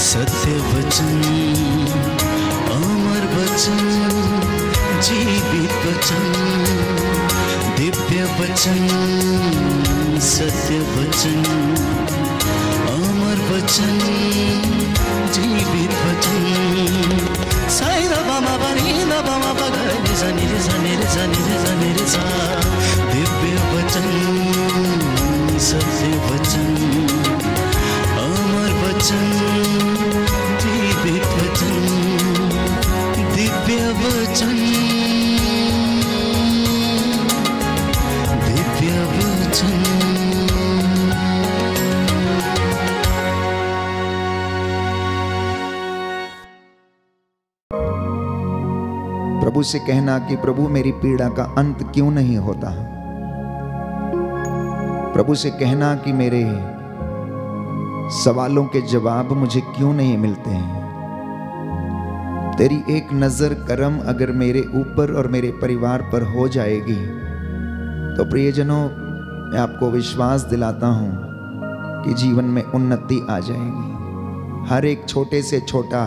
सत्य वचन अमर वचन जीवित वचन दिव्य वचन सत्य वचन अमर वचन जीवित वचन। साई रबामा बनी रबामा बगैर जनी जनी जनी दिव्य वचन सत्य वचन। वचन दिव्य वचन। दिव्य वचन। प्रभु से कहना कि प्रभु, मेरी पीड़ा का अंत क्यों नहीं होता? प्रभु से कहना कि मेरे सवालों के जवाब मुझे क्यों नहीं मिलते हैं? तेरी एक नज़र करम अगर मेरे ऊपर और मेरे परिवार पर हो जाएगी तो प्रियजनों, मैं आपको विश्वास दिलाता हूँ कि जीवन में उन्नति आ जाएगी। हर एक छोटे से छोटा,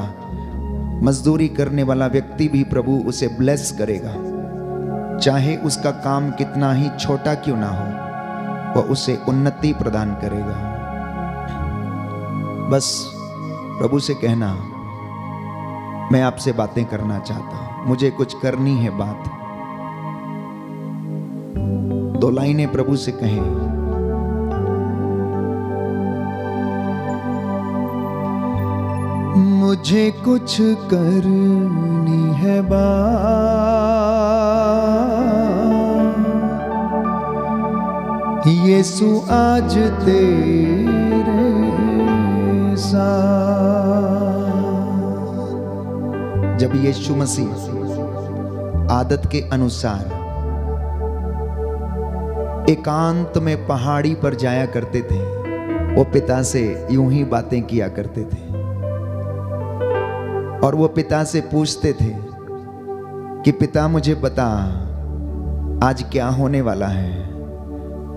मजदूरी करने वाला व्यक्ति भी प्रभु उसे ब्लेस करेगा। चाहे उसका काम कितना ही छोटा क्यों ना हो, वह उसे उन्नति प्रदान करेगा। बस प्रभु से कहना, मैं आपसे बातें करना चाहता हूँ। मुझे कुछ करनी है बात। दो लाइनें प्रभु से कहें। मुझे कुछ करनी है बात। यीशु आज तेरे जब यीशु मसीह आदत के अनुसार एकांत में पहाड़ी पर जाया करते थे, वो पिता से यूँ ही बातें किया करते थे। और वो पिता से पूछते थे कि पिता मुझे बता, आज क्या होने वाला है?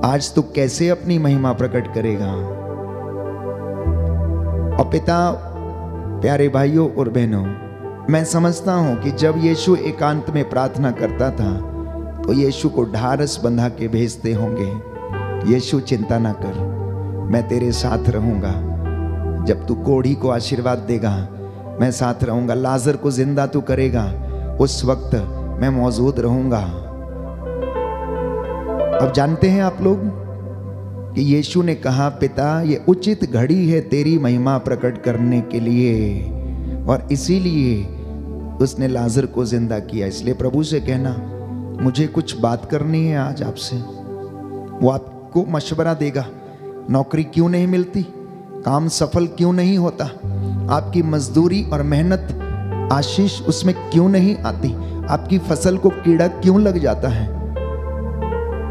आज तू कैसे अपनी महिमा प्रकट करेगा? पिता प्यारे भाइयों और बहनों, मैं समझता हूँ कि जब यीशु एकांत में प्रार्थना करता था तो यीशु को ढारस बंधा के भेजते होंगे। यीशु चिंता ना कर, मैं तेरे साथ रहूँगा। जब तू कोढ़ी को आशीर्वाद देगा, मैं साथ रहूँगा। लाजर को ज़िंदा तू करेगा, उस वक्त मैं मौजूद रहूँगा। अब जानते हैं आप लोग? कि यीशु ने कहा, पिता, ये उचित घड़ी है तेरी महिमा प्रकट करने के लिए। और इसीलिए उसने लाजर को ज़िंदा किया। इसलिए प्रभु से कहना, मुझे कुछ बात करनी है आज आपसे। वो आपको मशवरा देगा, नौकरी क्यों नहीं मिलती? काम सफल क्यों नहीं होता? आपकी मजदूरी और मेहनत, आशीष उसमें क्यों नहीं आती? आपकी फ़सल को कीड़ा क्यों लग जाता है?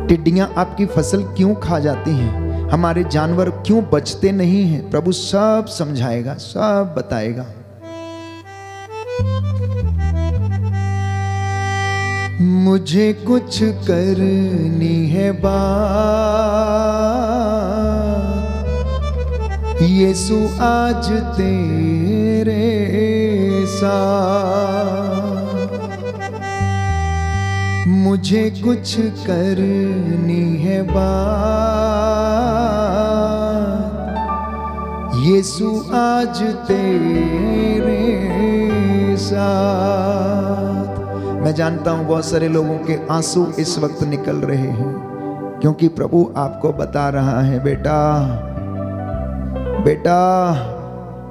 टिड्डियाँ आपकी फ़सल क्यों खा जाती हैं? हमारे जानवर क्यों बचते नहीं हैं? प्रभु सब समझाएगा, सब बताएगा। मुझे कुछ करनी है बात। यीशु आज तेरे साथ। मुझे कुछ करनी है बात। यीशु आज तेरे साथ। मैं जानता हूँ बहुत सारे लोगों के आँसू इस वक्त निकल रहे हैं, क्योंकि प्रभु आपको बता रहा है, बेटा बेटा,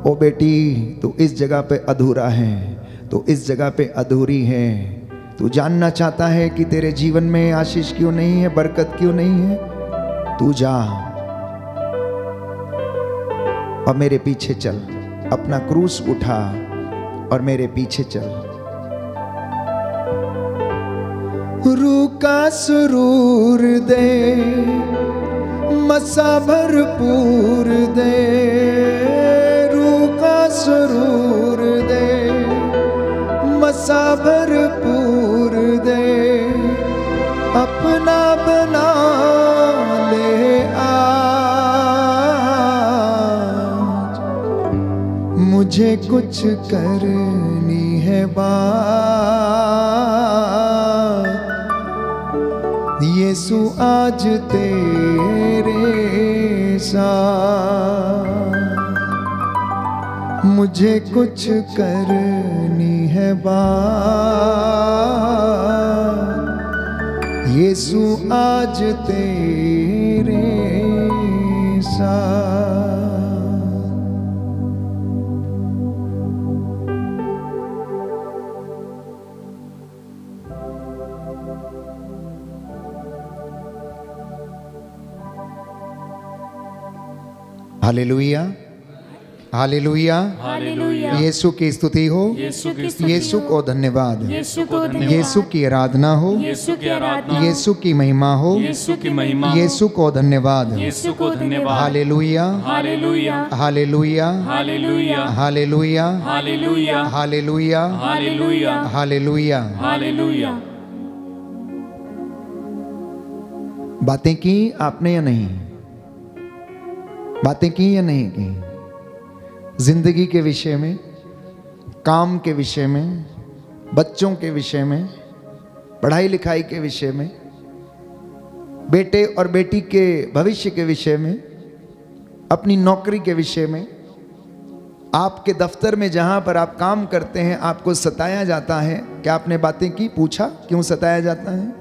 ओ बेटी, तू इस जगह पे अधूरा है, तू इस जगह पे अधूरी है। तू जानना चाहता है कि तेरे जीवन में आशीष क्यों नहीं है, बरकत क्यों नहीं है? तू जा। और मेरे पीछे चल। अपना क्रूस उठा और मेरे पीछे चल। रूका सुरूर दे, मसा भरपूर दे। रूका सुरूर दे, मसा भरपूर ले मुझे कुछ करनी है बात। यीशु आज तेरे साथ। मुझे कुछ करनी है बात। यीशु आज तेरे साथ हालेलुया हालेलुया यीशु की स्तुति हो यीशु को धन्यवाद यीशु की आराधना हो यीशु की महिमा हो यीशु को धन्यवाद hallelujah hallelujah hallelujah hallelujah hallelujah hallelujah बातें की आपने या नहीं बातें की या नहीं की ज़िंदगी के विषय में, काम के विषय में, बच्चों के विषय में, पढ़ाई लिखाई के विषय में, बेटे और बेटी के भविष्य के विषय में, अपनी नौकरी के विषय में, आपके दफ्तर में जहाँ पर आप काम करते हैं, आपको सताया जाता है। क्या आपने बातें की? पूछा? क्यों सताया जाता है?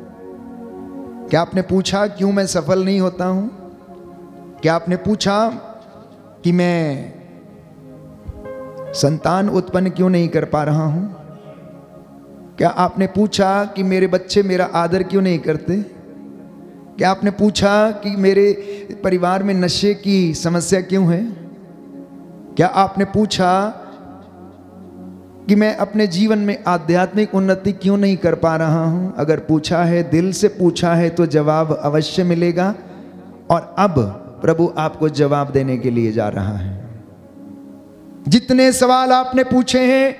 क्या आपने पूछा, क्यों मैं सफल नहीं होता हूँ? क्या आपने पूछा कि मैं संतान उत्पन्न क्यों नहीं कर पा रहा हूँ? क्या आपने पूछा कि मेरे बच्चे मेरा आदर क्यों नहीं करते? क्या आपने पूछा कि मेरे परिवार में नशे की समस्या क्यों है? क्या आपने पूछा कि मैं अपने जीवन में आध्यात्मिक उन्नति क्यों नहीं कर पा रहा हूँ? अगर पूछा है, दिल से पूछा है तो जवाब अवश्य मिलेगा। और अब प्रभु आपको जवाब देने के लिए जा रहा है। जितने सवाल आपने पूछे हैं,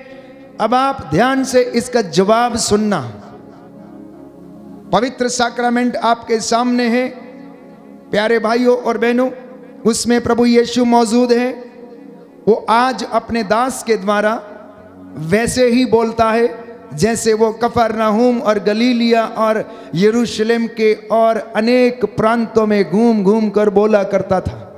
अब आप ध्यान से इसका जवाब सुनना। पवित्र साक्रामेंट आपके सामने है। प्यारे भाइयों और बहनों, उसमें प्रभु यीशु मौजूद है। वो आज अपने दास के द्वारा वैसे ही बोलता है, जैसे वो कफरनहूम और गलीलिया और यरूशलेम के और अनेक प्रांतों में घूम घूम कर बोला करता था।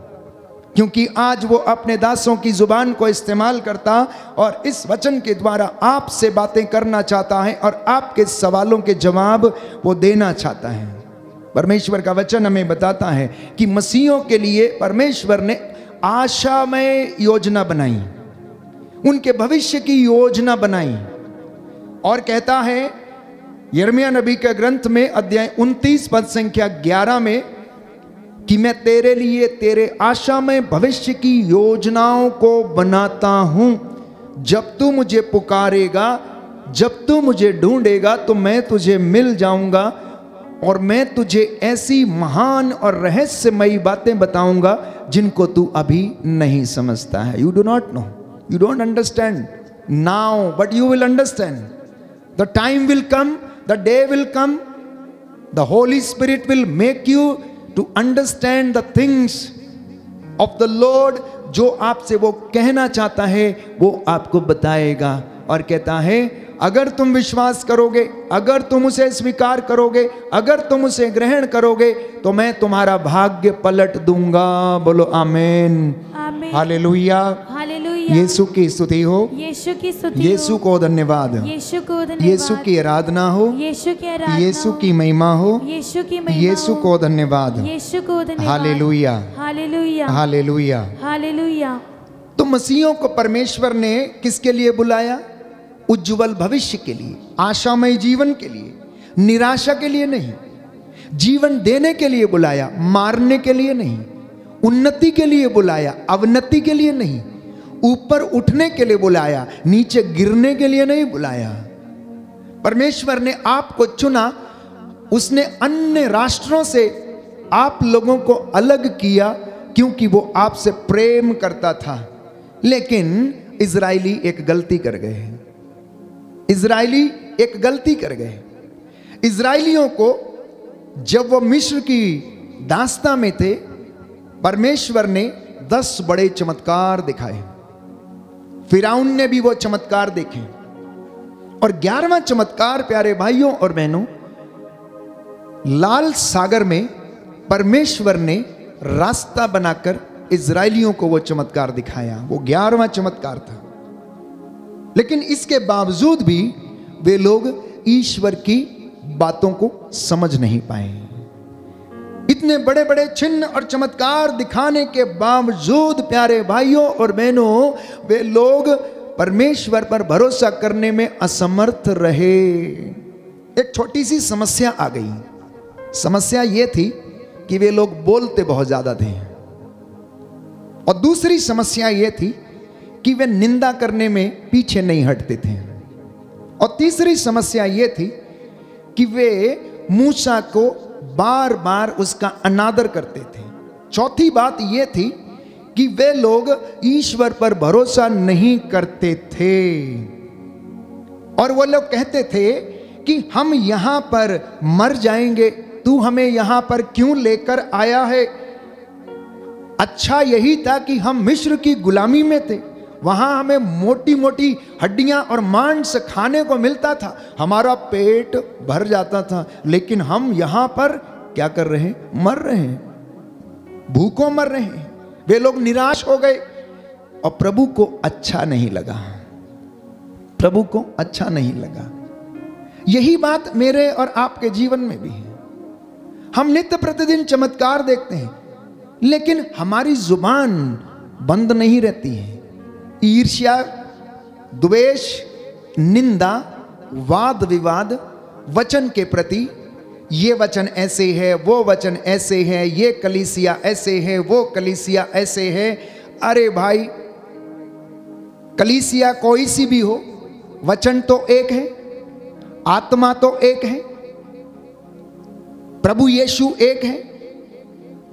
क्योंकि आज वो अपने दासों की ज़ुबान को इस्तेमाल करता और इस वचन के द्वारा आपसे बातें करना चाहता है और आपके सवालों के जवाब वो देना चाहता है। परमेश्वर का वचन हमें बताता है कि मसीहों के लिए परमेश्वर ने आशामय योजना बनाई, उनके भविष्य की योजना बनाई और कहता है यर्मिया नबी के ग्रंथ में अध्याय 29 पद संख्या 11 में कि मैं तेरे लिए तेरे आशा में भविष्य की योजनाओं को बनाता हूँ। जब तू मुझे पुकारेगा, जब तू मुझे ढूंढेगा तो मैं तुझे मिल जाऊँगा और मैं तुझे ऐसी महान और रहस्यमयी बातें बताऊँगा जिनको तू अभी नहीं समझता है। You do not know you don't understand now but you will understand the time will come the day will come the Holy Spirit will make you to understand the things of the Lord जो आपसे वो कहना चाहता है वो आपको बताएगा और कहता है अगर तुम विश्वास करोगे अगर तुम उसे स्वीकार करोगे अगर तुम उसे ग्रहण करोगे तो मैं तुम्हारा भाग्य पलट दूँगा। बोलो आमेन। हालेलुया। हालेलुया। यीशु की स्तुति हो। यीशु की स्तुति यीशु को धन्यवाद। यीशु को धन्यवाद। यीशु की आराधना हो। यीशु की आराधना यीशु की महिमा हो। यीशु की महिमा यीशु को धन्यवाद। यीशु को धन्यवाद। हालेलुया। हालेलुया। हालेलुया। हालेलुया। तो मसीहों को परमेश्वर ने किसके लिए बुलाया? उज्जवल भविष्य के लिए आशामय जीवन के लिए निराशा के लिए नहीं जीवन देने के लिए बुलाया मारने के लिए नहीं उन्नति के लिए बुलाया अवनति के लिए नहीं ऊपर उठने के लिए बुलाया, नीचे गिरने के लिए नहीं बुलाया। परमेश्वर ने आपको चुना, उसने अन्य राष्ट्रों से आप लोगों को अलग किया, क्योंकि वो आपसे प्रेम करता था। लेकिन इजरायली एक गलती कर गए इजरायली एक गलती कर गए इजरायलियों को जब वो मिश्र की दास्ता में थे, परमेश्वर ने दस बड़े चमत्कार दिखाए। फिराउन ने भी वो चमत्कार देखे। और ग्यारहवा चमत्कार, प्यारे भाइयों और बहनों, लाल सागर में परमेश्वर ने रास्ता बनाकर इसराइलियों को वो चमत्कार दिखाया। वो ग्यारहवा चमत्कार था। लेकिन इसके बावजूद भी वे लोग ईश्वर की बातों को समझ नहीं पाए। इतने बड़े बड़े चिन्ह और चमत्कार दिखाने के बावजूद, प्यारे भाइयों और बहनों, वे लोग परमेश्वर पर भरोसा करने में असमर्थ रहे। एक छोटी सी समस्या आ गई। समस्या ये थी कि वे लोग बोलते बहुत ज़्यादा थे। और दूसरी समस्या यह थी कि वे निंदा करने में पीछे नहीं हटते थे। और तीसरी समस्या यह थी कि वे मूसा को बार बार उसका अनादर करते थे। चौथी बात यह थी कि वे लोग ईश्वर पर भरोसा नहीं करते थे। और वो लोग कहते थे कि हम यहाँ पर मर जाएँगे, तू हमें यहाँ पर क्यों लेकर आया है? अच्छा यही था कि हम मिश्र की गुलामी में थे। वहाँ हमें मोटी मोटी हड्डियाँ और मांस खाने को मिलता था। हमारा पेट भर जाता था, लेकिन हम यहाँ पर क्या कर रहे हैं? मर रहे हैं। भूखों मर रहे हैं। वे लोग निराश हो गए और प्रभु को अच्छा नहीं लगा। प्रभु को अच्छा नहीं लगा। यही बात मेरे और आपके जीवन में भी है। हम नित्य प्रतिदिन चमत्कार देखते हैं, लेकिन हमारी ज़ुबान बंद नहीं रहती है। ईर्ष्या, द्वेष, निंदा, वाद विवाद, वचन के प्रति, ये वचन ऐसे है, वो वचन ऐसे है, ये कलीसिया ऐसे है, वो कलीसिया ऐसे है। अरे भाई, कलीसिया कोई सी भी हो, वचन तो एक है, आत्मा तो एक है, प्रभु यीशु एक है।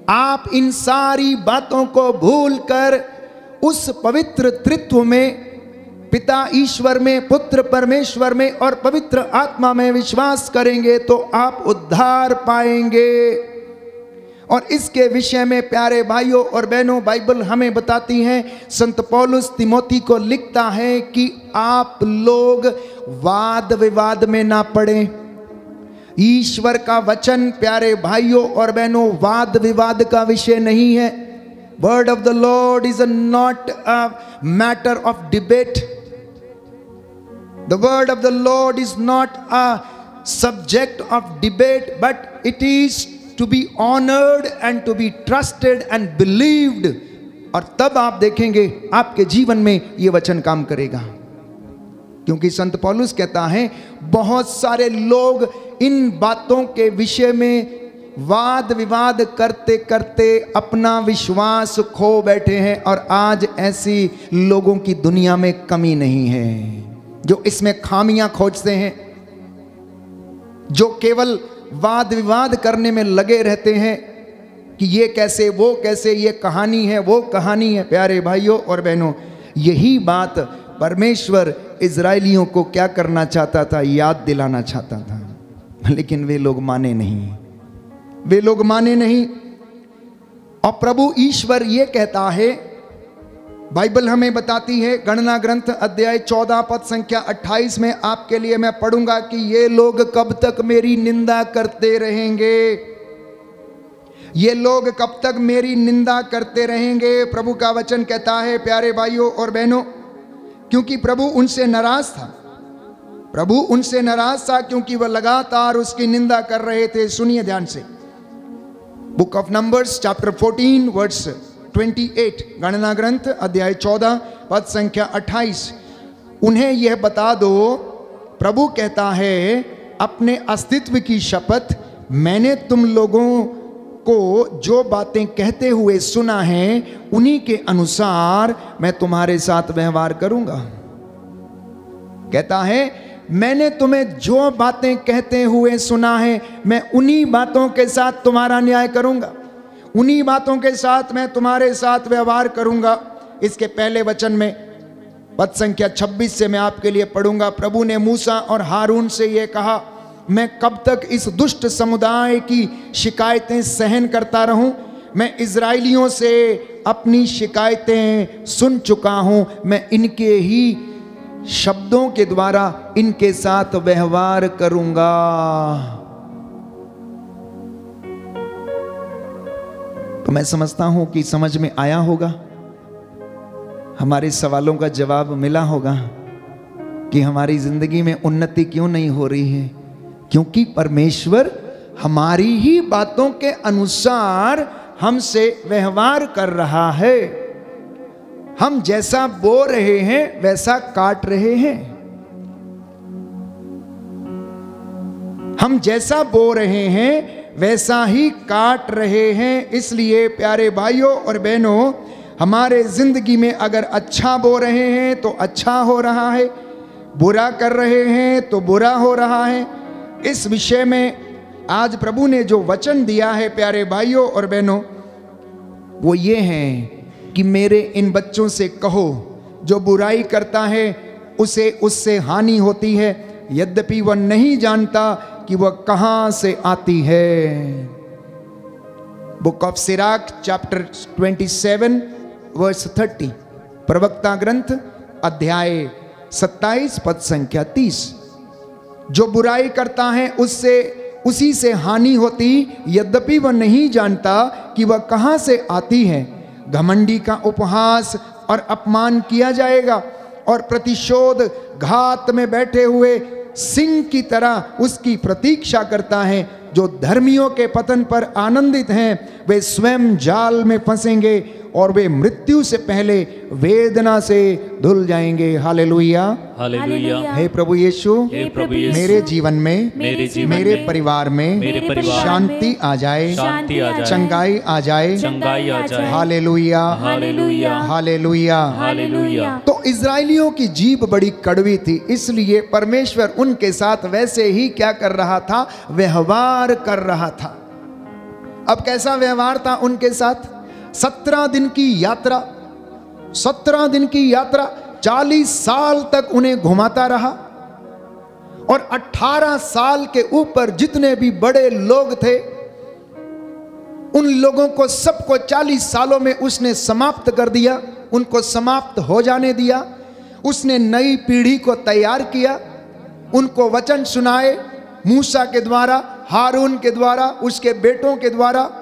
आप इन सारी बातों को भूलकर उस पवित्र तृत्व में, पिता ईश्वर में, पुत्र परमेश्वर में और पवित्र आत्मा में विश्वास करेंगे तो आप उद्धार पाएँगे। और इसके विषय में प्यारे भाइयों और बहनों, बाइबल हमें बताती हैं, संत पौलुस तिमोती को लिखता है कि आप लोग वाद विवाद में ना पड़े। ईश्वर का वचन, प्यारे भाइयों और बहनों, वाद विवाद का विषय नहीं है। Word of the Lord is not a matter of debate the word of the Lord is not a subject of debate but it is to be honoured and to be trusted and believed और तब आप देखेंगे आपके जीवन में ये वचन काम करेगा। क्योंकि संत पौलुस कहता है, बहुत सारे लोग इन बातों के विषय में वाद विवाद करते करते अपना विश्वास खो बैठे हैं और आज ऐसी लोगों की दुनिया में कमी नहीं है। जो इसमें खामियाँ खोजते हैं, जो केवल वाद विवाद करने में लगे रहते हैं कि ये कैसे, वो कैसे, ये कहानी है, वो कहानी है, प्यारे भाइयों और बहनों, यही बात परमेश्वर इसराइलियों को क्या करना चाहता था? याद दिलाना चाहता था। लेकिन वे लोग माने नहीं। वे लोग माने नहीं। और प्रभु ईश्वर ये कहता है, बाइबल हमें बताती है, गणना ग्रंथ अध्याय चौदह, पद संख्या 28 में आपके लिए मैं पढ़ूँगा कि ये लोग कब तक मेरी निंदा करते रहेंगे। ये लोग कब तक मेरी निंदा करते रहेंगे, प्रभु का वचन कहता है, प्यारे भाइयों और बहनों, क्योंकि प्रभु उनसे नाराज़ था। प्रभु उनसे नाराज़ था क्योंकि वह लगातार उसकी निंदा कर रहे थे, सुनिए ध्यान से। Book of Numbers chapter 14 words 28 गणना ग्रंथ, अध्याय 14 पद संख्या 28 उन्हें यह बता दो, प्रभु कहता है, अपने अस्तित्व की शपथ मैंने तुम लोगों को जो बातें कहते हुए सुना है, उन्हीं के अनुसार मैं तुम्हारे साथ व्यवहार करूँगा। कहता है मैंने तुम्हें जो बातें कहते हुए सुना है, मैं उन्हीं बातों के साथ तुम्हारा न्याय करूँगा। उन्हीं बातों के साथ मैं तुम्हारे साथ व्यवहार करूँगा। इसके पहले वचन में, पद संख्या 26 से मैं आपके लिए पढ़ूँगा। प्रभु ने मूसा और हारून से यह कहा, मैं कब तक इस दुष्ट समुदाय की शिकायतें सहन करता रहूँ? मैं इसराइलियों से अपनी शिकायतें सुन चुका हूँ। मैं इनके ही शब्दों के द्वारा इनके साथ व्यवहार करूँगा। तो मैं समझता हूँ कि समझ में आया होगा। हमारे सवालों का जवाब मिला होगा कि हमारी ज़िंदगी में उन्नति क्यों नहीं हो रही है? क्योंकि परमेश्वर हमारी ही बातों के अनुसार हमसे व्यवहार कर रहा है। हम जैसा बो रहे हैं, वैसा काट रहे हैं। हम जैसा बो रहे हैं, वैसा ही काट रहे हैं। इसलिए प्यारे भाइयों और बहनों, हमारे ज़िंदगी में अगर अच्छा बो रहे हैं तो अच्छा हो रहा है। बुरा कर रहे हैं तो बुरा हो रहा है। इस विषय में आज प्रभु ने जो वचन दिया है, प्यारे भाइयों और बहनों, वो ये है कि मेरे इन बच्चों से कहो, जो बुराई करता है, उसे उससे हानि होती है। यद्यपि वह नहीं जानता कि वह कहाँ से आती है। Book of Sirach chapter 27 verse 30 प्रवक्ता ग्रंथ, अध्याय 27 पद संख्या 30 जो बुराई करता है, उससे, उसी से हानि होती, यद्यपि वह नहीं जानता कि वह कहाँ से आती है। घमंडी का उपहास और अपमान किया जाएगा और प्रतिशोध घात में बैठे हुए सिंह की तरह उसकी प्रतीक्षा करता है। जो धर्मियों के पतन पर आनंदित हैं, वे स्वयं जाल में फंसेंगे। और वे मृत्यु से पहले वेदना से धुल जाएँगे। हालेलुया। हालेलुया। हे प्रभु यीशु प्रभु यीशु। मेरे जीवन में मेरे जीवन मेरे में, परिवार में मेरे परिवार शांति आ जाए। शांति आ जाए। चंगाई आ जाए। चंगाई आ जाए। हालेलुया। हालेलुया। हालेलुया। हालेलुया। तो इसराइलियों की जीभ बड़ी कड़वी थी इसलिए परमेश्वर उनके साथ वैसे ही क्या कर रहा था? व्यवहार कर रहा था। अब कैसा व्यवहार था उनके साथ? सत्रह दिन की यात्रा, सत्रह दिन की यात्रा, चालीस साल तक उन्हें घुमाता रहा। और अठारह साल के ऊपर जितने भी बड़े लोग थे, उन लोगों को सबको चालीस सालों में उसने समाप्त कर दिया, उनको समाप्त हो जाने दिया। उसने नई पीढ़ी को तैयार किया, उनको वचन सुनाए, मूसा के द्वारा, हारून के द्वारा, उसके बेटों के द्वारा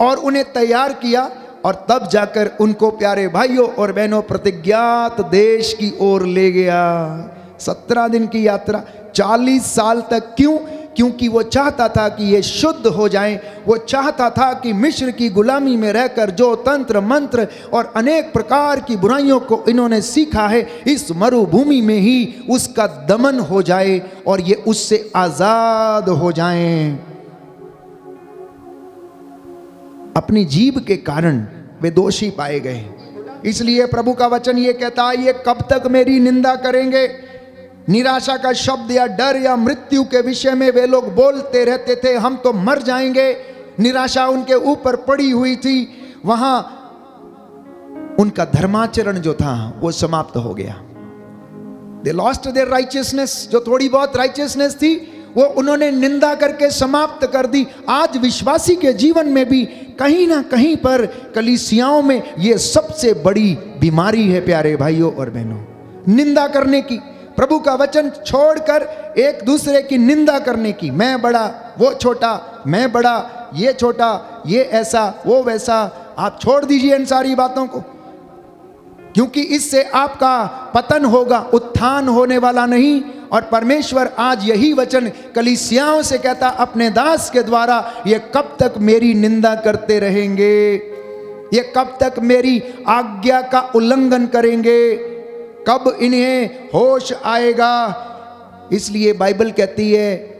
और उन्हें तैयार किया और तब जाकर उनको प्यारे भाइयों और बहनों प्रतिज्ञात देश की ओर ले गया। सत्रह दिन की यात्रा, चालीस साल तक क्यों? क्योंकि वो चाहता था कि ये शुद्ध हो जाएँ। वो चाहता था कि मिश्र की गुलामी में रहकर जो तंत्र, मंत्र और अनेक प्रकार की बुराइयों को इन्होंने सीखा है, इस मरुभूमि में ही उसका दमन हो जाए और ये उससे आज़ाद हो जाएँ। अपनी जीव के कारण वे दोषी पाए गए। इसलिए प्रभु का वचन ये कहता है, ये कब तक मेरी निंदा करेंगे? निराशा का शब्द या डर या मृत्यु के विषय में वे लोग बोलते रहते थे, हम तो मर जाएँगे। निराशा उनके ऊपर पड़ी हुई थी। वहाँ उनका धर्माचरण जो था, वो समाप्त हो गया। दे लॉस्ट देर राइचियसनेस जो थोड़ी बहुत राइचियसनेस थी वो उन्होंने निंदा करके समाप्त कर दी। आज विश्वासी के जीवन में भी कहीं ना कहीं पर कलीसियाओं में ये सबसे बड़ी बीमारी है, प्यारे भाइयों और बहनों। निंदा करने की, प्रभु का वचन छोड़कर एक दूसरे की निंदा करने की। मैं बड़ा, वो छोटा, मैं बड़ा, ये छोटा, ये ऐसा, वो वैसा, आप छोड़ दीजिए इन सारी बातों को। क्योंकि इससे आपका पतन होगा, उत्थान होने वाला नहीं। और परमेश्वर आज यही वचन कलिसियाओं से कहता, अपने दास के द्वारा, ये कब तक मेरी निंदा करते रहेंगे? ये कब तक मेरी आज्ञा का उल्लंघन करेंगे? कब इन्हें होश आएगा? इसलिए बाइबल कहती है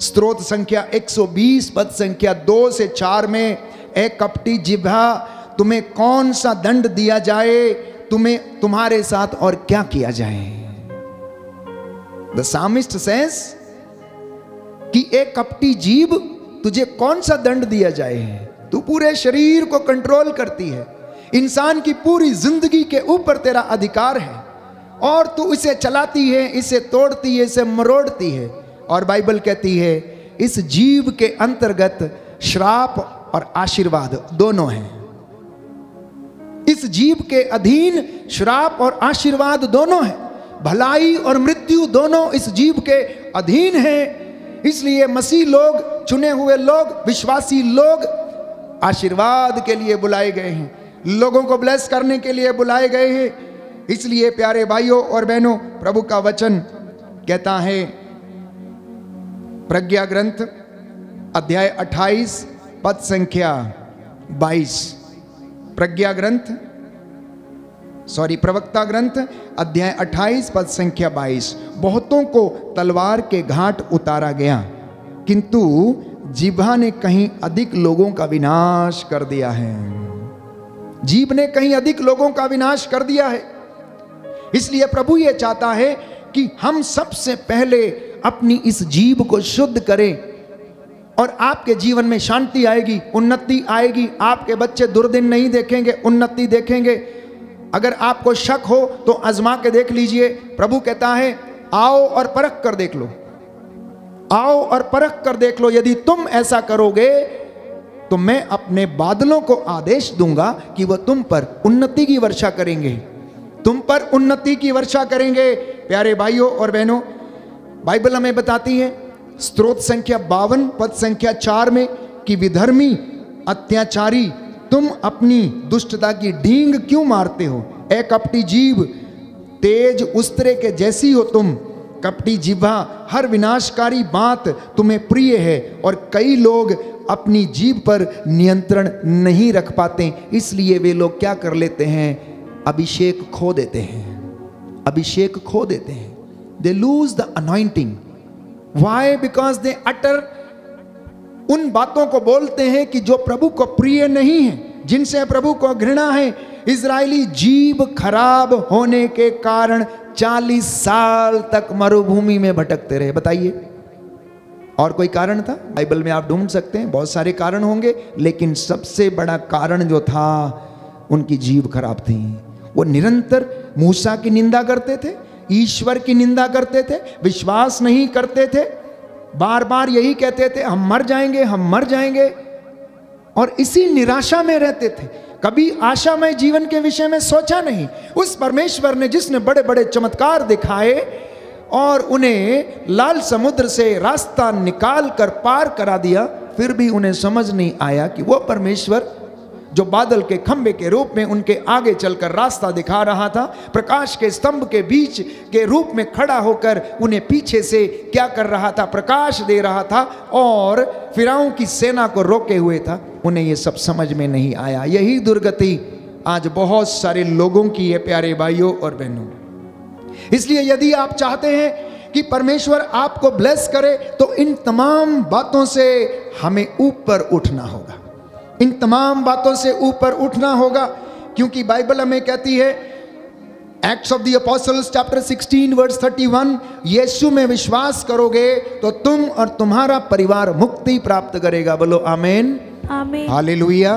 स्त्रोत संख्या 120 पद संख्या दो से चार में, ए कपटी जिभा तुम्हें कौन सा दंड दिया जाए? तुम्हें तुम्हारे साथ और क्या किया जाए? द सामिस्ट सेंस कि एक कपटी जीव तुझे कौन सा दंड दिया जाए? तू पूरे शरीर को कंट्रोल करती है। इंसान की पूरी ज़िंदगी के ऊपर तेरा अधिकार है। और तू इसे चलाती है, इसे तोड़ती है, इसे मरोड़ती है। और बाइबल कहती है, इस जीव के अंतर्गत श्राप और आशीर्वाद दोनों हैं। इस जीव के अधीन श्राप और आशीर्वाद दोनों हैं। भलाई और मृत्यु दोनों इस जीव के अधीन हैं। इसलिए मसीह लोग, चुने हुए लोग, विश्वासी लोग आशीर्वाद के लिए बुलाए गए हैं। लोगों को ब्लेस करने के लिए बुलाए गए हैं। इसलिए प्यारे भाइयों और बहनों, प्रभु का वचन कहता है, प्रज्ञा ग्रंथ, अध्याय 28 पद संख्या 22 प्रज्ञा ग्रंथ सॉरी, प्रवक्ता ग्रंथ, अध्याय 28 पद संख्या 22 बहुतों को तलवार के घाट उतारा गया, किंतु जीभा ने कहीं अधिक लोगों का विनाश कर दिया है। जीव ने कहीं अधिक लोगों का विनाश कर दिया है। इसलिए प्रभु यह चाहता है कि हम सबसे पहले अपनी इस जीव को शुद्ध करें और आपके जीवन में शांति आएगी, उन्नति आएगी। आपके बच्चे दुर्दिन नहीं देखेंगे, उन्नति देखेंगे। अगर आपको शक हो तो आजमा के देख लीजिए। प्रभु कहता है, आओ और परख कर देख लो। आओ और परख कर देख लो। यदि तुम ऐसा करोगे तो मैं अपने बादलों को आदेश दूँगा कि वह तुम पर उन्नति की वर्षा करेंगे। तुम पर उन्नति की वर्षा करेंगे। प्यारे भाइयों और बहनों, बाइबल हमें बताती है स्त्रोत संख्या बावन, पद संख्या चार में, कि विधर्मी, अत्याचारी तुम अपनी दुष्टता की ढींग क्यों मारते हो? ए कपटी जीव, तेज उस्तरे के जैसी हो तुम। कपटी जीवा, हर विनाशकारी बात तुम्हें प्रिय है और कई लोग अपनी जीव पर नियंत्रण नहीं रख पाते। इसलिए वे लोग क्या कर लेते हैं? अभिषेक खो देते हैं। अभिषेक खो देते हैं। They lose the anointing why because they utter उन बातों को बोलते हैं कि जो प्रभु को प्रिय नहीं है, जिनसे प्रभु को घृणा है इसराइली जीव खराब होने के कारण 40 साल तक मरुभूमि में भटकते रहे। बताइए। और कोई कारण था? बाइबल में आप ढूंढ सकते हैं, बहुत सारे कारण होंगे, लेकिन सबसे बड़ा कारण जो था, उनकी जीव खराब थी। वो निरंतर मूसा की निंदा करते थे, ईश्वर की निंदा करते थे, विश्वास नहीं करते थे बार बार यही कहते थे, हम मर जाएँगे, हम मर जाएँगे। और इसी निराशा में रहते थे। कभी आशामय जीवन के विषय में सोचा नहीं। उस परमेश्वर ने जिसने बड़े बड़े चमत्कार दिखाए और उन्हें लाल समुद्र से रास्ता निकाल कर पार करा दिया, फिर भी उन्हें समझ नहीं आया कि वो परमेश्वर जो बादल के खंबे के रूप में उनके आगे चलकर रास्ता दिखा रहा था, प्रकाश के स्तंभ के बीच के रूप में खड़ा होकर उन्हें पीछे से क्या कर रहा था, प्रकाश दे रहा था और फिराओं की सेना को रोके हुए था। उन्हें ये सब समझ में नहीं आया। यही दुर्गति आज बहुत सारे लोगों की है, प्यारे भाइयों और बहनों। इसलिए यदि आप चाहते हैं कि परमेश्वर आपको ब्लेस करे तो इन तमाम बातों से हमें ऊपर उठना होगा। इन तमाम बातों से ऊपर उठना होगा, क्योंकि बाइबल हमें कहती है Acts of the Apostles chapter 16 verse 31 Yeshu में विश्वास करोगे तो तुम और तुम्हारा परिवार मुक्ति प्राप्त करेगा। बोलो, आमेन। हालेलुया।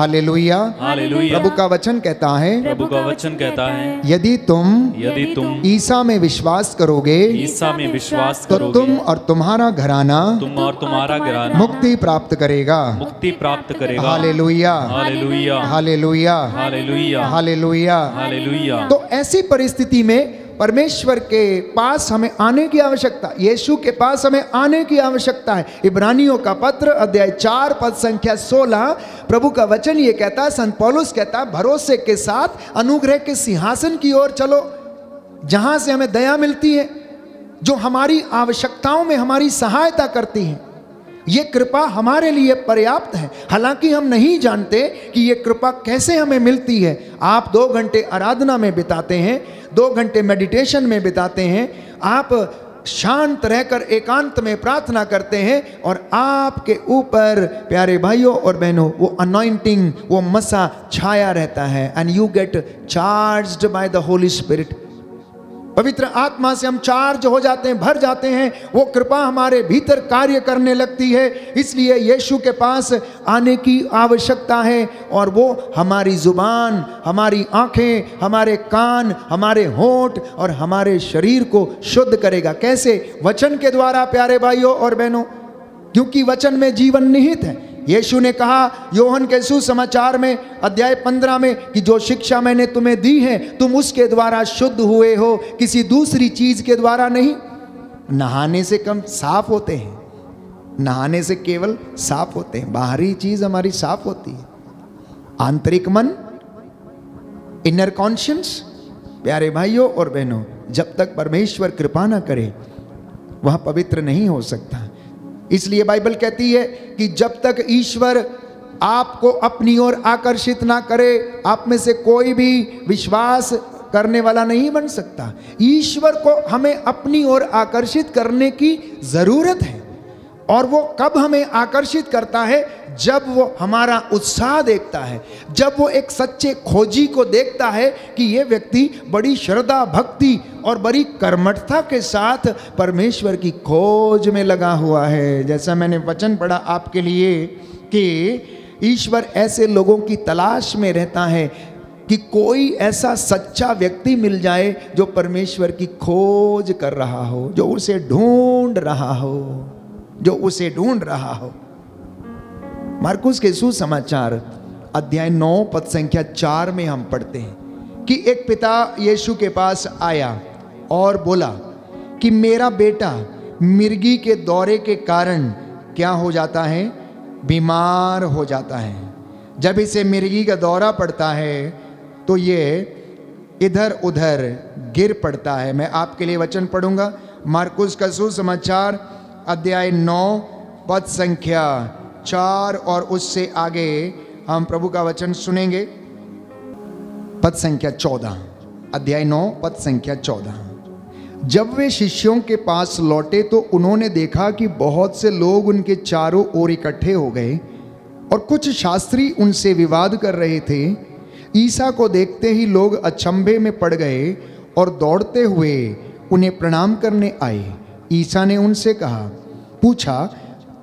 हालेलुया। प्रभु का वचन कहता है। प्रभु का वचन कहता है। यदि तुम यदि तुम ईसा में विश्वास करोगे ईसा में विश्वास तो करोगे। तुम और तुम्हारा घराना तुम और तुम्हारा घराना मुक्ति प्राप्त करेगा। मुक्ति प्राप्त करेगा। Hallelujah. Hallelujah. Hallelujah. Hallelujah. Hallelujah. Hallelujah. तो ऐसी परिस्थिति में परमेश्वर के पास हमें आने की आवश्यकता, यीशु के पास हमें आने की आवश्यकता है। इब्रानियों का पत्र, अध्याय चार, पद संख्या सोलह, प्रभु का वचन ये कहता है, संत पौलुस कहता है, भरोसे के साथ, अनुग्रह के सिंहासन की ओर चलो, जहाँ से हमें दया मिलती है, जो हमारी आवश्यकताओं में हमारी सहायता करती है। ये कृपा हमारे लिए पर्याप्त है। हालाँकि हम नहीं जानते कि ये कृपा कैसे हमें मिलती है। आप दो घंटे आराधना में बिताते हैं, दो घंटे मेडिटेशन में बिताते हैं, आप शांत रहकर एकांत में प्रार्थना करते हैं और आपके ऊपर, प्यारे भाइयों और बहनों, वो अनॉइंटिंग वो मसा छाया रहता है। And you get charged by the Holy Spirit पवित्र आत्मा से हम चार्ज हो जाते हैं, भर जाते हैं। वो कृपा हमारे भीतर कार्य करने लगती है। इसलिए यीशु के पास आने की आवश्यकता है और वो हमारी ज़ुबान, हमारी आँखें, हमारे कान, हमारे होंठ और हमारे शरीर को शुद्ध करेगा। कैसे? वचन के द्वारा, प्यारे भाइयों और बहनों, क्योंकि वचन में जीवन निहित है। यीशु ने कहा, योहन के सुसमाचार में, अध्याय पंद्रह में कि जो शिक्षा मैंने तुम्हें दी है, तुम उसके द्वारा शुद्ध हुए हो, किसी दूसरी चीज़ के द्वारा नहीं। नहाने से कम साफ़ होते हैं। नहाने से केवल साफ़ होते हैं। बाहरी चीज़ हमारी साफ़ होती है। आंतरिक मन इनर कॉन्शियंस प्यारे भाइयों और बहनों, जब तक परमेश्वर कृपा ना करे, वह पवित्र नहीं हो सकता। इसलिए बाइबल कहती है कि जब तक ईश्वर आपको अपनी ओर आकर्षित ना करे, आप में से कोई भी विश्वास करने वाला नहीं बन सकता। ईश्वर को हमें अपनी ओर आकर्षित करने की ज़रूरत है। और वो कब हमें आकर्षित करता है? जब वो हमारा उत्साह देखता है, जब वो एक सच्चे खोजी को देखता है कि ये व्यक्ति बड़ी श्रद्धा, भक्ति और बड़ी कर्मठता के साथ परमेश्वर की खोज में लगा हुआ है। जैसा मैंने वचन पढ़ा आपके लिए कि ईश्वर ऐसे लोगों की तलाश में रहता है कि कोई ऐसा सच्चा व्यक्ति मिल जाए जो परमेश्वर की खोज कर रहा हो, जो उसे ढूंढ रहा हो। जो उसे ढूंढ रहा हो। मार्कुस के सुसमाचार, अध्याय नौ पद संख्या चार में हम पढ़ते हैं कि एक पिता यीशु के पास आया और बोला कि, मेरा बेटा, मिर्गी के दौरे के कारण क्या हो जाता है? बीमार हो जाता है। जब इसे मिर्गी का दौरा पड़ता है तो ये इधर उधर गिर पड़ता है। मैं आपके लिए वचन पढ़ूँगा। मार्कुस का सुसमाचार अध्याय नौ, पद संख्या चार, और उससे आगे हम प्रभु का वचन सुनेंगे। पद संख्या चौदह, अध्याय नौ, पद संख्या चौदह। जब वे शिष्यों के पास लौटे तो उन्होंने देखा कि बहुत से लोग उनके चारों ओर इकट्ठे हो गए, और कुछ शास्त्री उनसे विवाद कर रहे थे। ईसा को देखते ही लोग अचंभे में पड़ गए, और दौड़ते हुए उन्हें प्रणाम करने आए। ईसा ने उनसे कहा, पूछा,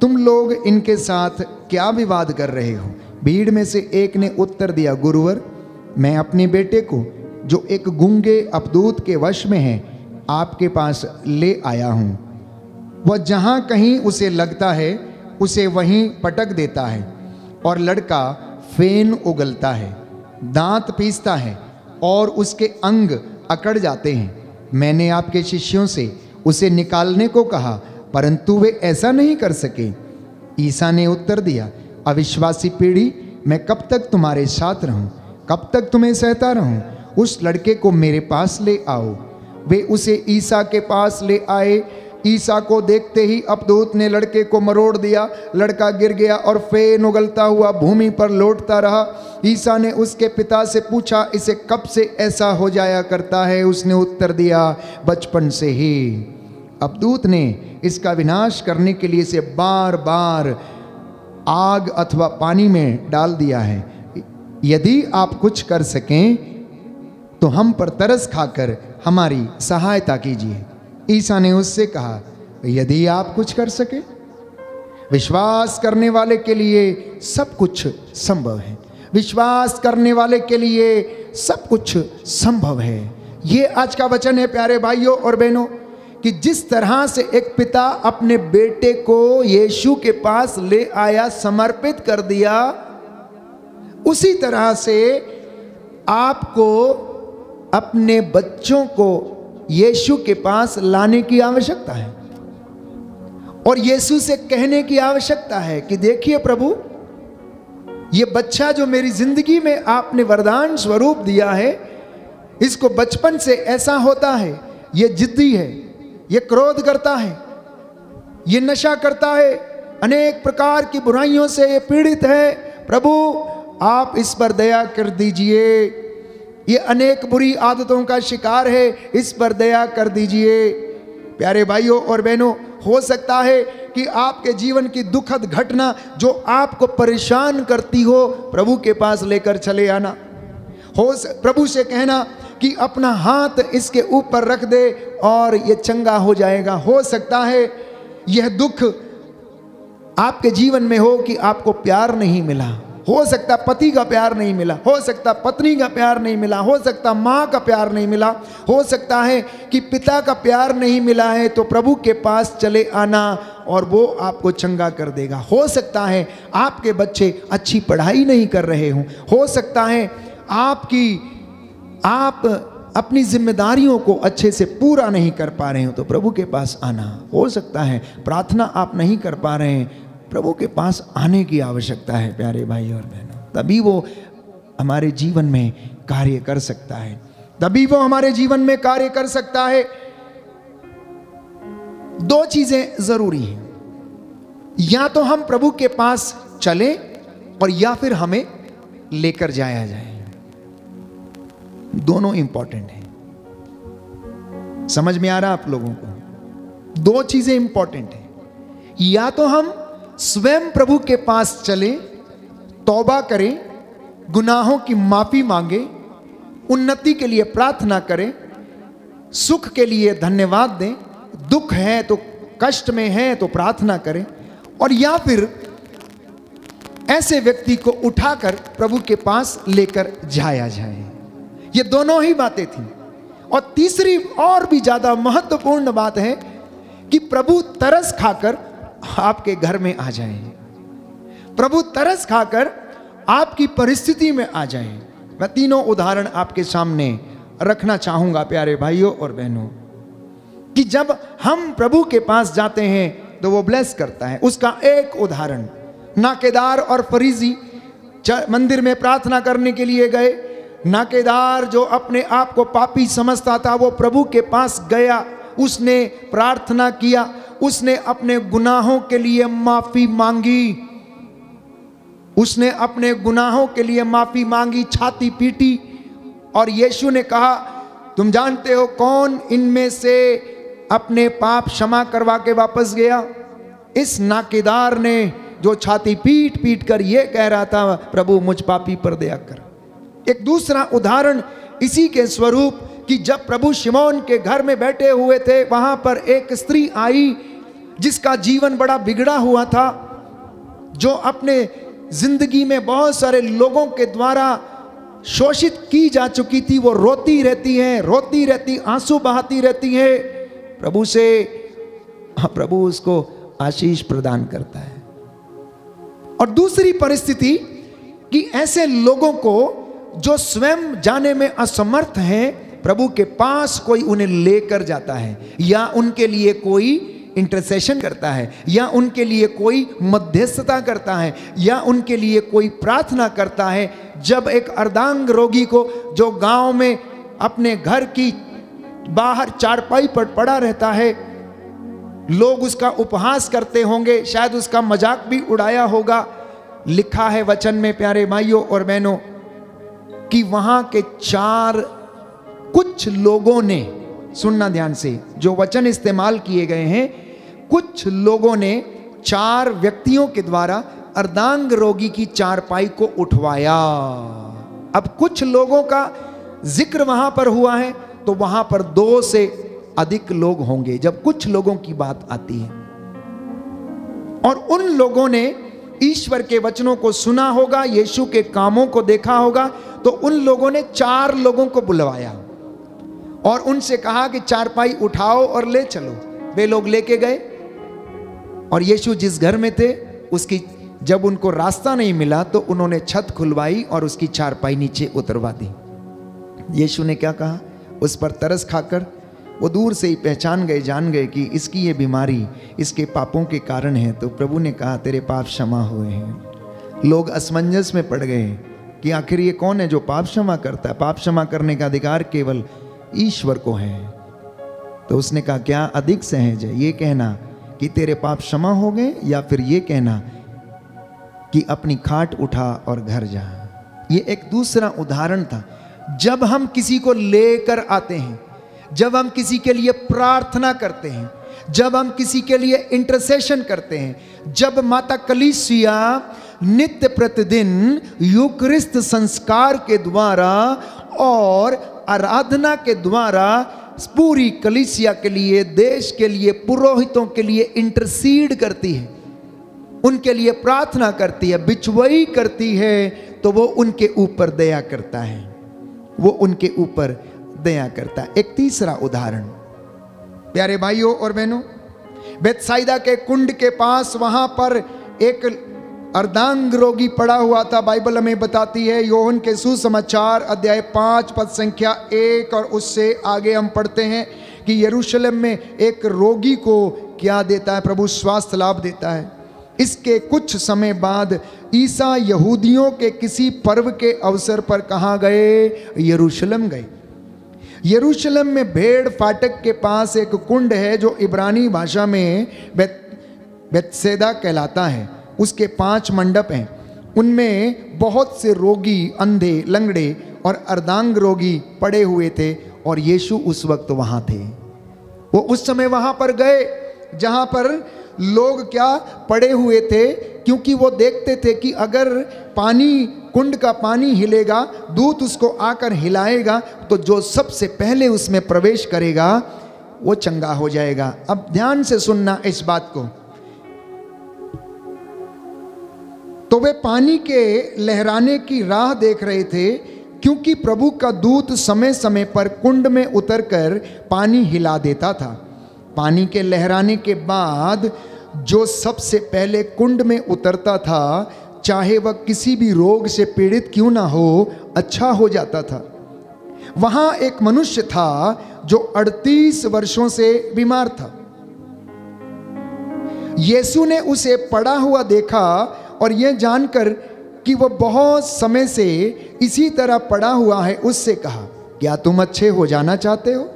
तुम लोग इनके साथ क्या विवाद कर रहे हो? भीड़ में से एक ने उत्तर दिया, गुरुवर, मैं अपने बेटे को, जो एक गुंगे अपदूत के वश में है, आपके पास ले आया हूँ। वह जहाँ कहीं उसे लगता है, उसे वहीं पटक देता है और लड़का फेन उगलता है, दांत पीसता है और उसके अंग अकड़ जाते हैं। मैंने आपके शिष्यों से उसे निकालने को कहा, परंतु वे ऐसा नहीं कर सके। ईसा ने उत्तर दिया, अविश्वासी पीढ़ी, मैं कब तक तुम्हारे साथ रहूँ? कब तक तुम्हें सहता रहूँ? उस लड़के को मेरे पास ले आओ। वे उसे ईसा के पास ले आए ईसा को देखते ही अपदूत ने लड़के को मरोड़ दिया। लड़का गिर गया और फेन उगलता हुआ भूमि पर लौटता रहा। ईसा ने उसके पिता से पूछा, इसे कब से ऐसा हो जाया करता है? उसने उत्तर दिया, बचपन से ही। अबदूत ने इसका विनाश करने के लिए इसे बार बार आग अथवा पानी में डाल दिया है। यदि आप कुछ कर सकें तो हम पर तरस खाकर हमारी सहायता कीजिए। ईसा ने उससे कहा, यदि आप कुछ कर सके, विश्वास करने वाले के लिए सब कुछ संभव है। विश्वास करने वाले के लिए सब कुछ संभव है। ये आज का वचन है, प्यारे भाइयों और बहनों, कि जिस तरह से एक पिता अपने बेटे को यीशु के पास ले आया, समर्पित कर दिया, उसी तरह से आपको अपने बच्चों को यीशु के पास लाने की आवश्यकता है। और यीशु से कहने की आवश्यकता है कि देखिए प्रभु, ये बच्चा जो मेरी ज़िंदगी में आपने वरदान स्वरूप दिया है, इसको बचपन से ऐसा होता है, ये जिद्दी है, ये क्रोध करता है, ये नशा करता है, अनेक प्रकार की बुराइयों से ये पीड़ित है। प्रभु, आप इस पर दया कर दीजिए। ये अनेक बुरी आदतों का शिकार है, इस पर दया कर दीजिए। प्यारे भाइयों और बहनों, हो सकता है कि आपके जीवन की दुखद घटना जो आपको परेशान करती हो, प्रभु के पास लेकर चले आना। हो प्रभु से कहना कि अपना हाथ इसके ऊपर रख दे और ये चंगा हो जाएगा। हो सकता है यह दुख आपके जीवन में हो कि आपको प्यार नहीं मिला। हो सकता पति का प्यार नहीं मिला, हो सकता पत्नी का प्यार नहीं मिला, हो सकता माँ का प्यार नहीं मिला, हो सकता है कि पिता का प्यार नहीं मिला है तो प्रभु के पास चले आना और वो आपको चंगा कर देगा। हो सकता है आपके बच्चे अच्छी पढ़ाई नहीं कर रहे हों। हो सकता है आपकी, आप अपनी जिम्मेदारियों को अच्छे से पूरा नहीं कर पा रहे हो तो प्रभु के पास आना। हो सकता है प्रार्थना आप नहीं कर पा रहे हैं प्रभु के पास आने की आवश्यकता है, प्यारे भाई और बहनों। तभी वो हमारे जीवन में कार्य कर सकता है। तभी वो हमारे जीवन में कार्य कर सकता है। दो चीज़ें ज़रूरी हैं। या तो हम प्रभु के पास चले और या फिर हमें लेकर जाया जाए। दोनों इंपॉर्टेंट हैं। समझ में आ रहा आप लोगों को? दो चीज़ें इंपॉर्टेंट हैं। या तो हम स्वयं प्रभु के पास चले, तौबा करें, गुनाहों की माफ़ी मांगे, उन्नति के लिए प्रार्थना करें, सुख के लिए धन्यवाद दें, दुख है तो कष्ट में है तो प्रार्थना करें, और या फिर ऐसे व्यक्ति को उठाकर प्रभु के पास लेकर जाया जाए। ये दोनों ही बातें थी। और तीसरी और भी ज़्यादा महत्वपूर्ण बात है कि प्रभु तरस खाकर आपके घर में आ जाए। प्रभु तरस खाकर आपकी परिस्थिति में आ जाए। मैं तीनों उदाहरण आपके सामने रखना चाहूँगा, प्यारे भाइयों और बहनों, कि जब हम प्रभु के पास जाते हैं तो वो ब्लेस करता है। उसका एक उदाहरण, नाकेदार और फरीजी मंदिर में प्रार्थना करने के लिए गए। नाकेदार जो अपने आप को पापी समझता था, वो प्रभु के पास गया, उसने प्रार्थना किया उसने अपने गुनाहों के लिए माफ़ी मांगी। उसने अपने गुनाहों के लिए माफ़ी मांगी, छाती पीटी और यीशु ने कहा, तुम जानते हो कौन इनमें से अपने पाप क्षमा करवा के वापस गया? इस नाकेदार ने जो छाती पीट पीट कर ये कह रहा था, प्रभु, मुझ पापी पर दया कर। एक दूसरा उदाहरण इसी के स्वरूप कि जब प्रभु शिमोन के घर में बैठे हुए थे वहाँ पर एक स्त्री आई जिसका जीवन बड़ा बिगड़ा हुआ था जो अपने ज़िंदगी में बहुत सारे लोगों के द्वारा शोषित की जा चुकी थी। वो रोती रहती है रोती रहती आँसू बहाती रहती है। प्रभु से हाँ, प्रभु उसको आशीष प्रदान करता है। और दूसरी परिस्थिति कि ऐसे लोगों को जो स्वयं जाने में असमर्थ हैं प्रभु के पास कोई उन्हें लेकर जाता है, या उनके लिए कोई इंटरसेशन करता है, या उनके लिए कोई मध्यस्थता करता है, या उनके लिए कोई प्रार्थना करता है, जब एक अर्धांग रोगी को जो गाँव में अपने घर की बाहर चारपाई पर पड़ा रहता है, लोग उसका उपहास करते होंगे, शायद उसका मज़ाक भी उड़ाया होगा। लिखा है वचन में, प्यारे भाइयों और बहनों, कि वहाँ के चार कुछ लोगों ने, सुनना ध्यान से, जो वचन इस्तेमाल किए गए हैं, कुछ लोगों ने चार व्यक्तियों के द्वारा अर्धांग रोगी की चारपाई को उठवाया। अब कुछ लोगों का ज़िक्र वहाँ पर हुआ है तो वहाँ पर दो से अधिक लोग होंगे, जब कुछ लोगों की बात आती है। और उन लोगों ने ईश्वर के वचनों को सुना होगा, यीशु के कामों को देखा होगा तो उन लोगों ने चार लोगों को बुलवाया। और उनसे कहा कि चारपाई उठाओ और ले चलो। वे लोग लेके गए। और यीशु जिस घर में थे, उसकी जब उनको रास्ता नहीं मिला तो उन्होंने छत खुलवाई और उसकी चारपाई नीचे उतरवा दी। यीशु ने क्या कहा? उस पर तरस खाकर वो दूर से ही पहचान गए, जान गए कि इसकी ये बीमारी इसके पापों के कारण है। तो प्रभु ने कहा, तेरे पाप क्षमा हुए हैं। लोग असमंजस में पड़ गए कि आखिर ये कौन है जो पाप क्षमा करता है? पाप क्षमा करने का अधिकार केवल ईश्वर को है। तो उसने कहा, क्या अधिक सहज है ये कहना कि तेरे पाप क्षमा हो गए या फिर ये कहना कि अपनी खाट उठा और घर जा? ये एक दूसरा उदाहरण था। जब हम किसी को लेकर आते हैं, जब हम किसी के लिए प्रार्थना करते हैं, जब हम किसी के लिए इंटरसेशन करते हैं, जब माता कलीसिया नित्य प्रतिदिन युक्रिस्त संस्कार के द्वारा और आराधना के द्वारा पूरी कलिसिया के लिए, देश के लिए, पुरोहितों के लिए इंटरसीड करती है। उनके लिए प्रार्थना करती है, बिचवई करती है तो वो उनके ऊपर दया करता है। वो उनके ऊपर दया करता है। एक तीसरा उदाहरण। प्यारे भाइयों और बहनों, बेतसाइदा के कुंड के पास वहाँ पर एक अर्धांग रोगी पड़ा हुआ था। बाइबल हमें बताती है, योहन के सुसमाचार अध्याय पाँच, पद संख्या एक, और उससे आगे हम पढ़ते हैं कि यरूशलेम में एक रोगी को क्या देता है? प्रभु स्वास्थ्य लाभ देता है। इसके कुछ समय बाद ईसा यहूदियों के किसी पर्व के अवसर पर कहाँ गए? यरूशलेम गए। यरूशलेम में भेड़ फाटक के पास एक कुंड है जो इब्रानी भाषा में बेत, बेतसेदा कहलाता है। उसके पाँच मंडप हैं। उनमें बहुत से रोगी, अंधे, लंगड़े और अर्धांग रोगी पड़े हुए थे और यीशु उस वक्त वहाँ थे। वो उस समय वहाँ पर गए, जहाँ पर लोग क्या पड़े हुए थे, क्योंकि वो देखते थे कि अगर पानी, कुंड का पानी हिलेगा, दूत उसको आकर हिलाएगा तो जो सबसे पहले उसमें प्रवेश करेगा, वो चंगा हो जाएगा। अब ध्यान से सुनना इस बात को। तो वे पानी के लहराने की राह देख रहे थे, क्योंकि प्रभु का दूत समय समय पर कुंड में उतरकर पानी हिला देता था। पानी के लहराने के बाद जो सबसे पहले कुंड में उतरता था, चाहे वह किसी भी रोग से पीड़ित क्यों ना हो अच्छा हो जाता था। वहाँ एक मनुष्य था जो 38 वर्षों से बीमार था। यीशु ने उसे पड़ा हुआ देखा और यह जानकर कि वह बहुत समय से इसी तरह पड़ा हुआ है, उससे कहा, क्या तुम अच्छे हो जाना चाहते हो?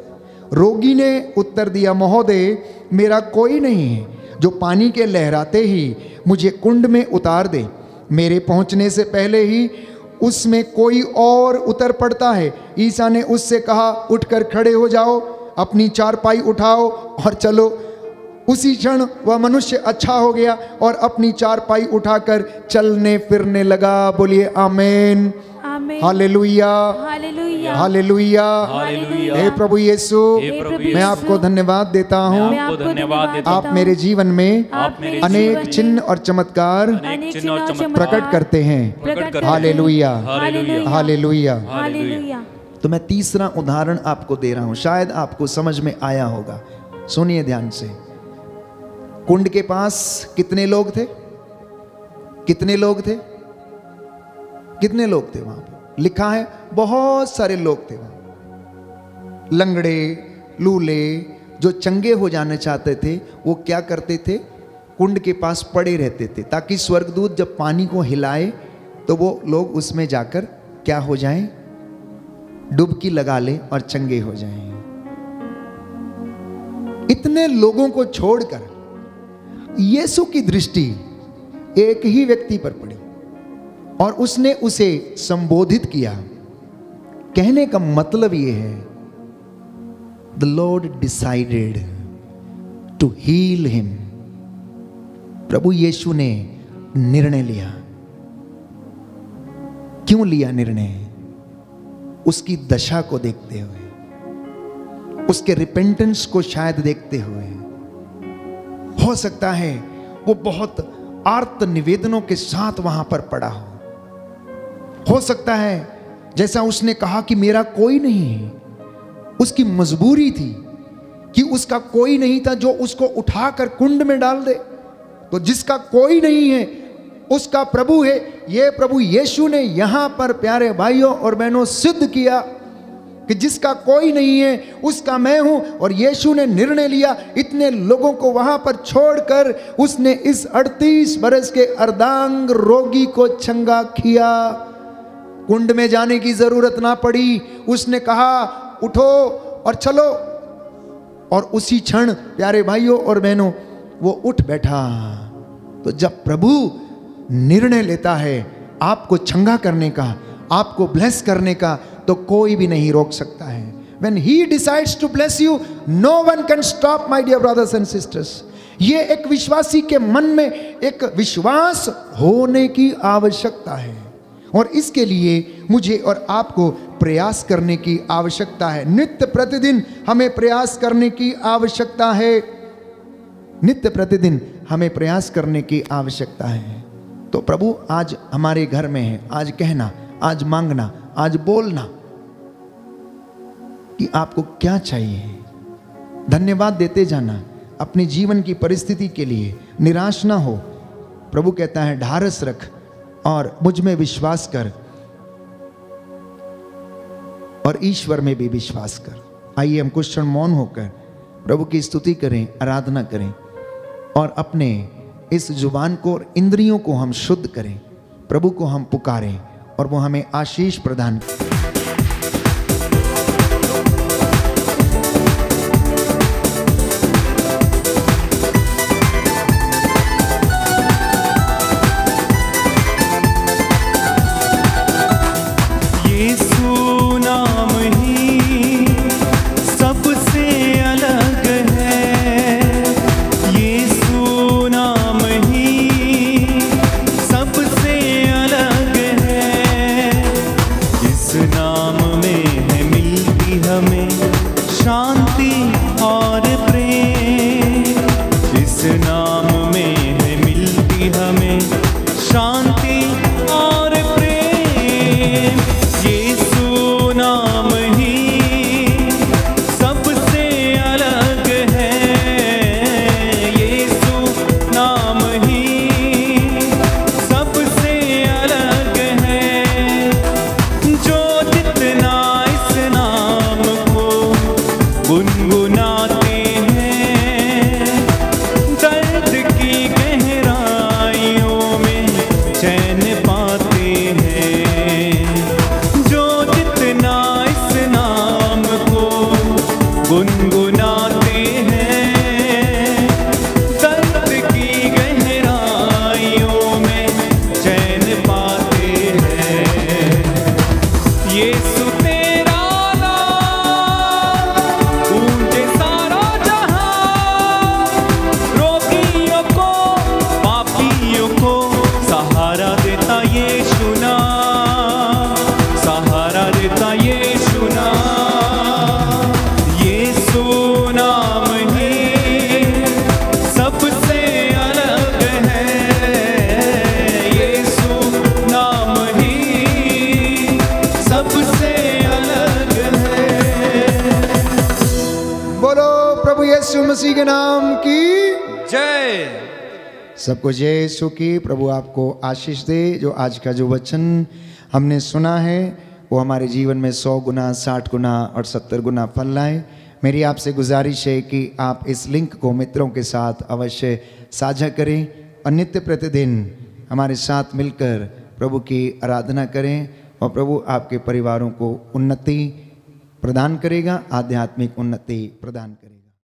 रोगी ने उत्तर दिया, महोदय, मेरा कोई नहीं है, जो पानी के लहराते ही मुझे कुंड में उतार दे। मेरे पहुँचने से पहले ही उसमें कोई और उतर पड़ता है। ईसा ने उससे कहा, उठकर खड़े हो जाओ, अपनी चारपाई उठाओ और चलो। उसी क्षण वह मनुष्य अच्छा हो गया और अपनी चारपाई उठाकर चलने फिरने लगा। बोलिए amen. Amen. Hallelujah. Hallelujah. Hallelujah. Hallelujah. हे प्रभु यीशु। हे मैं आपको धन्यवाद देता हूँ। धन्यवाद आप मेरे जीवन में अनेक चिन्ह और चमत्कार अनेक चिन्ह और चमत्कार प्रकट करते हैं। हालेलुया। हालेलुया। तो मैं तीसरा उदाहरण आपको दे रहा हूँ। शायद आपको समझ में आया होगा। सुनिए ध्यान से। कुंड के पास कितने लोग थे? कितने लोग थे? कितने लोग थे वहाँ पर लिखा है, बहुत सारे लोग थे वहाँ लंगड़े, लूले, जो चंगे हो जाना चाहते थे, वो क्या करते थे? कुंड के पास पड़े रहते थे, ताकि स्वर्गदूत जब पानी को हिलाए तो वो लोग उसमें जाकर क्या हो जाएँ? डुबकी लगा ले और चंगे हो जाएँ। इतने लोगों को छोड़कर यीशु की दृष्टि एक ही व्यक्ति पर पड़ी और उसने उसे संबोधित किया। कहने का मतलब यह है the Lord decided to heal him प्रभु यीशु ने निर्णय लिया। क्यों लिया निर्णय? उसकी दशा को देखते हुए, उसके रिपेंटेंस को शायद देखते हुए। हो सकता है वो बहुत आर्त निवेदनों के साथ वहाँ पर पड़ा हो। हो सकता है, जैसा उसने कहा कि मेरा कोई नहीं है, उसकी मजबूरी थी कि उसका कोई नहीं था जो उसको उठाकर कुंड में डाल दे। तो जिसका कोई नहीं है, उसका प्रभु है, ये प्रभु यीशु ने यहाँ पर प्यारे भाइयों और बहनों सिद्ध किया कि जिसका कोई नहीं है, उसका मैं हूँ। और यीशु ने निर्णय लिया, इतने लोगों को वहाँ पर छोड़कर उसने इस 38 बरस के अर्धांग रोगी को चंगा किया। कुंड में जाने की ज़रूरत ना पड़ी। उसने कहा, उठो और चलो। और उसी क्षण, प्यारे भाइयों और बहनों, वो उठ बैठा। तो जब प्रभु निर्णय लेता है, आपको चंगा करने का, आपको ब्लेस करने का तो कोई भी नहीं रोक सकता है। When he decides to bless you, no one can stop, my dear brothers and sisters. ये एक विश्वासी के मन में एक विश्वास होने की आवश्यकता है। और इसके लिए मुझे और आपको प्रयास करने की आवश्यकता है। नित्य प्रतिदिन हमें प्रयास करने की आवश्यकता है। नित्य प्रतिदिन हमें प्रयास करने की आवश्यकता है। तो प्रभु, आज हमारे घर में है। आज कहना, आज मांगना, आज बोलना कि आपको क्या चाहिए? धन्यवाद देते जाना, अपने जीवन की परिस्थिति के लिए निराश ना हो। प्रभु कहता है, ढारस रख और मुझमें विश्वास कर और ईश्वर में भी विश्वास कर। आइए हम कुछ क्षण मौन होकर प्रभु की स्तुति करें, आराधना करें और अपने इस ज़ुबान को और इंद्रियों को हम शुद्ध करें। प्रभु को हम पुकारें और वो हमें आशीष प्रदान करें। सबको जय की। प्रभु आपको आशीष दे, जो आज का जो वचन हमने सुना है, वो हमारे जीवन में सौ गुना, साठ गुना और सत्तर गुना फल लाए। मेरी आपसे गुजारिश है कि आप इस लिंक को मित्रों के साथ अवश्य साझा करें और नित्य प्रतिदिन हमारे साथ मिलकर प्रभु की आराधना करें और प्रभु आपके परिवारों को उन्नति प्रदान करेगा, आध्यात्मिक उन्नति प्रदान करेगा।